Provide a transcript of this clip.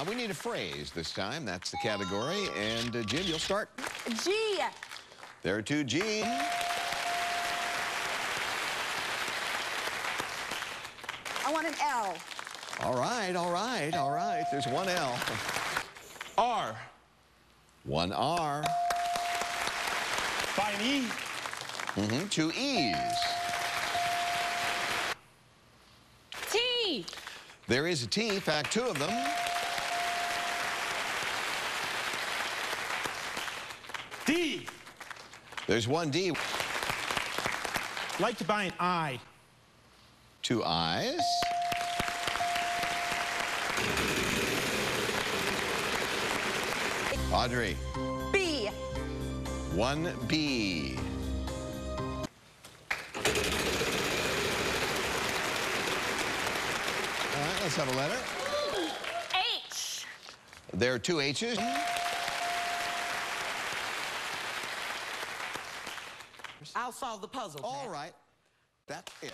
Uh, we need a phrase this time. That's the category. And uh, Jim, you'll start. G. There are two G. I want an L. All right, all right, all right. There's one L. R. One R. Buy an E. Mm-hmm. Two E's. T. There is a T. In fact, two of them. D. There's one D. Like to buy an I. Two I's. Audrey. B. One B. All right, let's have a letter. H. There are two H's. I'll solve the puzzle. All Pat. right. That's it.